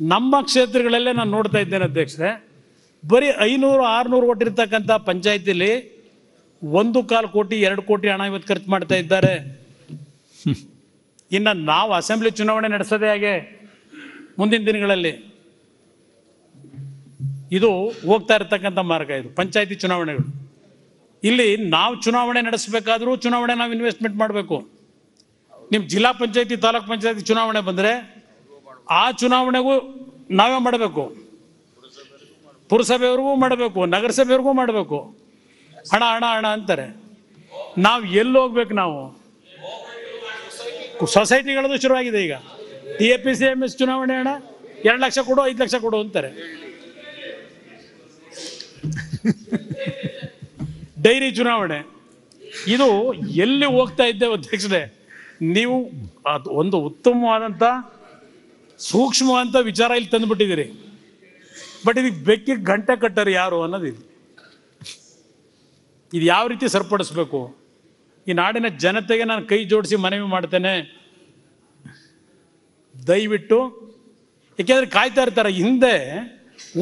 ನಮ್ಮ ಕ್ಷೇತ್ರಗಳಲ್ಲೇ ನಾನು ನೋಡ್ತಾ ಇದ್ದೇನೆ ಅಧ್ಯಕ್ಷರೇ. ಬರೀ ಐನೂರು, ಆರುನೂರು ಇರ್ತಕ್ಕಂಥ ಪಂಚಾಯತಿಲಿ ಒಂದು ಕಾಲು ಕೋಟಿ, ಎರಡು ಕೋಟಿ ಹಣ ಇವತ್ತು ಖರ್ಚು ಮಾಡ್ತಾ ಇದ್ದಾರೆ. ಇನ್ನು ನಾವು ಅಸೆಂಬ್ಲಿ ಚುನಾವಣೆ ನಡೆಸೋದೇ ಹಾಗೆ ಮುಂದಿನ ದಿನಗಳಲ್ಲಿ. ಇದು ಹೋಗ್ತಾ ಇರತಕ್ಕಂಥ ಮಾರ್ಗ ಇದು, ಪಂಚಾಯತಿ ಚುನಾವಣೆಗಳು. ಇಲ್ಲಿ ನಾವು ಚುನಾವಣೆ ನಡೆಸಬೇಕಾದ್ರೂ ಚುನಾವಣೆ ನಾವು ಇನ್ವೆಸ್ಟ್ಮೆಂಟ್ ಮಾಡಬೇಕು. ನಿಮ್ಮ ಜಿಲ್ಲಾ ಪಂಚಾಯತಿ, ತಾಲೂಕ್ ಪಂಚಾಯತಿ ಚುನಾವಣೆ ಬಂದರೆ ಆ ಚುನಾವಣೆಗೂ ನಾವೇ ಮಾಡಬೇಕು. ಪುರಸಭೆಯವ್ರಿಗೂ ಮಾಡಬೇಕು, ನಗರಸಭೆಯವ್ರಿಗೂ ಮಾಡಬೇಕು. ಹಣ ಹಣ ಹಣ ಅಂತಾರೆ. ನಾವು ಎಲ್ಲಿ ಹೋಗ್ಬೇಕು ನಾವು? ಸೊಸೈಟಿಗಳದ್ದು ಶುರುವಾಗಿದೆ ಈಗ. T A P C M S ಚುನಾವಣೆ ಹಣ, ಎರಡು ಲಕ್ಷ ಕೊಡು, ಐದು ಲಕ್ಷ ಕೊಡು ಅಂತಾರೆ. ಡೈರಿ ಚುನಾವಣೆ. ಇದು ಎಲ್ಲಿ ಹೋಗ್ತಾ ಇದ್ದೇವೆ ಅಧ್ಯಕ್ಷರೇ? ನೀವು ಒಂದು ಉತ್ತಮವಾದಂಥ ಸೂಕ್ಷ್ಮವಾದಂಥ ವಿಚಾರ ಇಲ್ಲಿ ತಂದುಬಿಟ್ಟಿದ್ದೀರಿ. ಬಟ್ ಇದಕ್ಕೆ ಬೆಕ್ಕಿಗೆ ಗಂಟೆ ಕಟ್ಟರು ಯಾರು ಅನ್ನೋದು ಇದು ಇದು ಯಾವ ರೀತಿ ಸರಿಪಡಿಸ್ಬೇಕು? ಈ ನಾಡಿನ ಜನತೆಗೆ ನಾನು ಕೈ ಜೋಡಿಸಿ ಮನವಿ ಮಾಡ್ತೇನೆ. ದಯವಿಟ್ಟು ಯಾಕೆಂದ್ರೆ ಕಾಯ್ತಾ ಇರ್ತಾರೆ, ಹಿಂದೆ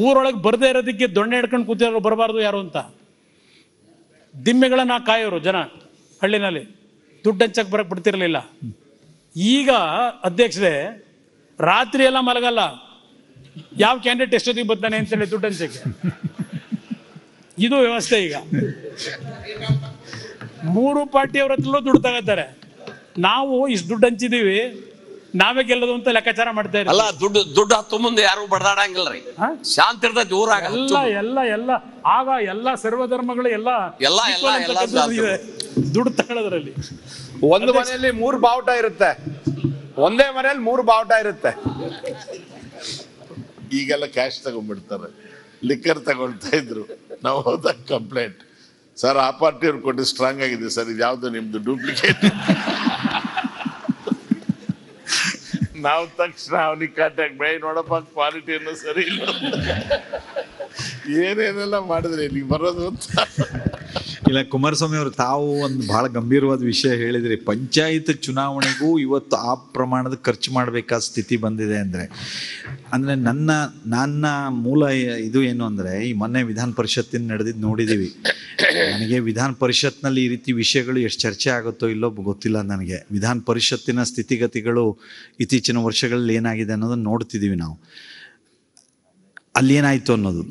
ಊರೊಳಗೆ ಬರದೇ ಇರೋದಕ್ಕೆ ದೊಣ್ಣೆ ಹಿಡ್ಕೊಂಡು ಕೂತಿರೋ ಬರಬಾರ್ದು ಯಾರು ಅಂತ. ದಿಮ್ಮೆಗಳನ್ನ ಕಾಯೋರು ಜನ ಹಳ್ಳಿನಲ್ಲಿ. ದುಡ್ಡು ಹಂಚಕ್ಕೆ ಬರಕ್ಕೆ ಬಿಡ್ತಿರಲಿಲ್ಲ. ಈಗ ಅಧ್ಯಕ್ಷರೇ ರಾತ್ರಿ ಎಲ್ಲ ಮಲಗಲ್ಲ. ಯಾವ ಕ್ಯಾಂಡಿಡೇಟ್ ಎಷ್ಟೊತ್ತಿಗೆ ಬರ್ತಾನೆ ಅಂತೇಳಿ ದುಡ್ಡು ಹಂಚಕ್ಕೆ ಇದು ವ್ಯವಸ್ಥೆ ಈಗ. ಮೂರು ಪಾರ್ಟಿಯವ್ರ ಹತ್ರಲ್ಲೂ ದುಡ್ಡು ತಗೋತಾರೆ. ನಾವು ಇಷ್ಟು ದುಡ್ಡು ಹಂಚಿದೀವಿ ನಾವೇ ಗೆಲ್ಲೋದು ಅಂತ ಲೆಕ್ಕಾಚಾರ ಮಾಡ್ತಾ ಇದ್ದೀವಿ. ಅಲ್ಲ ದುಡ್ಡು ದುಡ್ಡು ಹತ್ತು ಮುಂದೆ ಯಾರು ಬಡದಾಡಂಗಿಲ್ಲ ರೀ ಶಾಂತಿ ಇರ್ತೈತಿ ಊರಾಗ ಎಲ್ಲ ಎಲ್ಲ ಎಲ್ಲ. ಆಗ ಎಲ್ಲ ಸರ್ವಧರ್ಮಗಳು ಎಲ್ಲ ಎಲ್ಲ, ಎಲ್ಲ ದುಡ್ಡು ತಗೊಳ್ಳೋದ್ರಲ್ಲಿ ಒಂದು ಮನೆಯಲ್ಲಿ ಮೂರು ಬಾವುಟ ಇರುತ್ತೆ. ಒಂದೇ ಮನೆಯಲ್ಲಿ ಮೂರು ಬಾವುಟ ಇರುತ್ತೆ. ಈಗೆಲ್ಲ ಕ್ಯಾಶ್ ತಗೊಂಡ್ಬಿಡ್ತಾರೆ. ಲಿಕ್ಕರ್ ತಗೊಳ್ತಾ ಇದ್ರು. ನಾವು ಹೋದಾಗ ಕಂಪ್ಲೇಂಟ್ ಸರ್ ಆ ಪಾರ್ಟಿಯವ್ರು ಕೊಟ್ಟು ಸ್ಟ್ರಾಂಗ್ ಆಗಿದೆ ಸರ್. ಇದು ಯಾವುದು ನಿಮ್ದು ಡೂಪ್ಲಿಕೇಟ್ ನಾವು ತಕ್ಷಣ ಅವನಿಗೆ ಕಾಂಟ್ಯಾಕ್ಟ್ ಬೈ ನೋಡಪ್ಪ ಕ್ವಾಲಿಟಿಯನ್ನು ಸರಿ ಇಲ್ಲ. ಏನೇನೆಲ್ಲ ಮಾಡಿದ್ರೆ ನೀವು ಬರೋದು ಅಂತ? ಇಲ್ಲ, ಕುಮಾರಸ್ವಾಮಿ ಅವರು ತಾವು ಒಂದು ಬಹಳ ಗಂಭೀರವಾದ ವಿಷಯ ಹೇಳಿದ್ರಿ. ಪಂಚಾಯತ್ ಚುನಾವಣೆಗೂ ಇವತ್ತು ಆ ಪ್ರಮಾಣದ ಖರ್ಚು ಮಾಡಬೇಕಾದ ಸ್ಥಿತಿ ಬಂದಿದೆ ಅಂದರೆ. ಅಂದರೆ ನನ್ನ ನನ್ನ ಮೂಲ ಇದು ಏನು ಅಂದರೆ, ಈ ಮೊನ್ನೆ ವಿಧಾನ ಪರಿಷತ್ತಿನ ನಡೆದಿದ್ದು ನೋಡಿದ್ದೀವಿ ನನಗೆ ವಿಧಾನ ಪರಿಷತ್ನಲ್ಲಿ ಈ ರೀತಿ ವಿಷಯಗಳು ಎಷ್ಟು ಚರ್ಚೆ ಆಗುತ್ತೋ ಇಲ್ಲೋ ಗೊತ್ತಿಲ್ಲ ನನಗೆ. ವಿಧಾನ ಪರಿಷತ್ತಿನ ಸ್ಥಿತಿಗತಿಗಳು ಇತ್ತೀಚಿನ ವರ್ಷಗಳಲ್ಲಿ ಏನಾಗಿದೆ ಅನ್ನೋದನ್ನು ನೋಡ್ತಿದ್ದೀವಿ ನಾವು. ಅಲ್ಲಿ ಏನಾಯಿತು ಅನ್ನೋದು?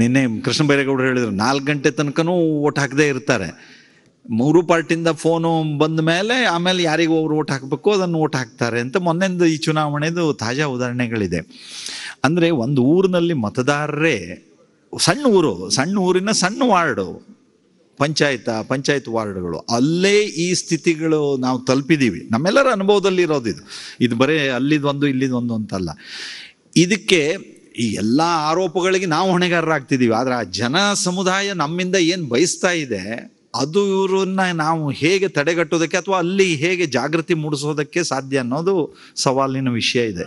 ನಿನ್ನೆ ಕೃಷ್ಣ ಬೈರೇಗೌಡರು ಹೇಳಿದರು, ನಾಲ್ಕು ಗಂಟೆ ತನಕನೂ ಓಟ್ ಹಾಕದೇ ಇರ್ತಾರೆ. ಮೂರು ಪಾರ್ಟಿಯಿಂದ ಫೋನು ಬಂದ ಮೇಲೆ ಆಮೇಲೆ ಯಾರಿಗೂ ಅವ್ರು ಓಟ್ ಹಾಕಬೇಕು, ಅದನ್ನು ಓಟ್ ಹಾಕ್ತಾರೆ ಅಂತ ಮೊನ್ನೆಂದು ಈ ಚುನಾವಣೆದು ತಾಜಾ ಉದಾಹರಣೆಗಳಿದೆ. ಅಂದರೆ ಒಂದು ಊರಿನಲ್ಲಿ ಮತದಾರರೇ, ಸಣ್ಣ ಊರು, ಸಣ್ಣ ಊರಿನ ಸಣ್ಣ ವಾರ್ಡು, ಪಂಚಾಯತ, ಪಂಚಾಯತ್ ವಾರ್ಡ್ಗಳು, ಅಲ್ಲೇ ಈ ಸ್ಥಿತಿಗಳು ನಾವು ತಲುಪಿದ್ದೀವಿ ನಮ್ಮೆಲ್ಲರ ಅನುಭವದಲ್ಲಿ ಇರೋದು ಇದು ಇದು ಬರೀ ಅಲ್ಲಿದೊಂದು ಇಲ್ಲಿದೊಂದು ಅಂತಲ್ಲ. ಇದಕ್ಕೆ ಈ ಎಲ್ಲ ಆರೋಪಗಳಿಗೆ ನಾವು ಹೊಣೆಗಾರರಾಗ್ತಿದ್ದೀವಿ ಆದರೆ ಆ ಜನ ಸಮುದಾಯ ನಮ್ಮಿಂದ ಏನು ಬಯಸ್ತಾ ಇದೆ, ಅದು ಇವರನ್ನ ನಾವು ಹೇಗೆ ತಡೆಗಟ್ಟೋದಕ್ಕೆ ಅಥವಾ ಅಲ್ಲಿ ಹೇಗೆ ಜಾಗೃತಿ ಮೂಡಿಸೋದಕ್ಕೆ ಸಾಧ್ಯ ಅನ್ನೋದು ಸವಾಲಿನ ವಿಷಯ ಇದೆ.